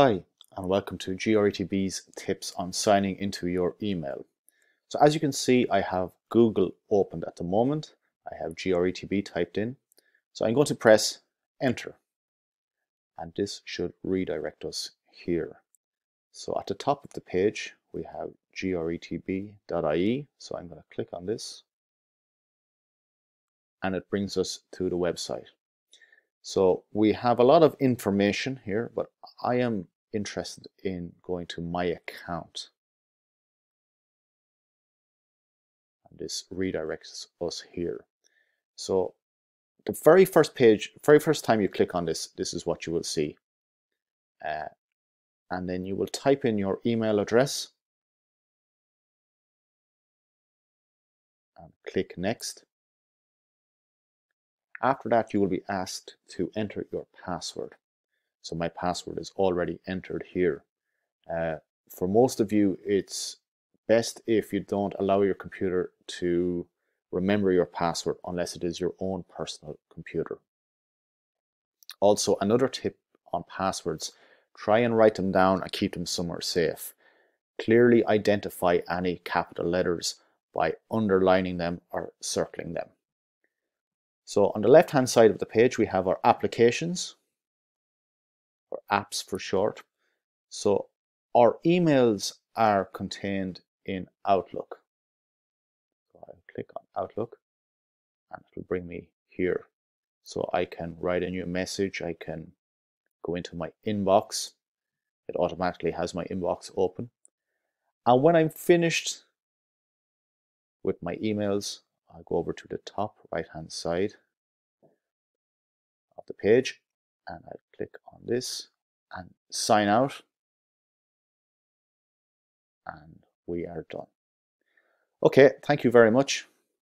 Hi, and welcome to GRETB's tips on signing into your email. So as you can see, I have Google opened at the moment. I have GRETB typed in. So I'm going to press enter. And this should redirect us here. So at the top of the page, we have gretb.ie. So I'm going to click on this. And it brings us to the website. So we have a lot of information here, but I am interested in going to my account. And this redirects us here. So the very first page, very first time you click on this, this is what you will see. Uh, and then you will type in your email address and click next. After that, you will be asked to enter your password. So my password is already entered here. Uh, for most of you, it's best if you don't allow your computer to remember your password unless it is your own personal computer. Also, another tip on passwords, try and write them down and keep them somewhere safe. Clearly identify any capital letters by underlining them or circling them. So on the left hand side of the page we have our applications or apps for short. So our emails are contained in Outlook. So I'll click on Outlook and it will bring me here. So I can write a new message, I can go into my inbox. It automatically has my inbox open. And when I'm finished with my emails, I'll go over to the top right hand side of the page and I click on this and sign out and we are done. Okay, thank you very much.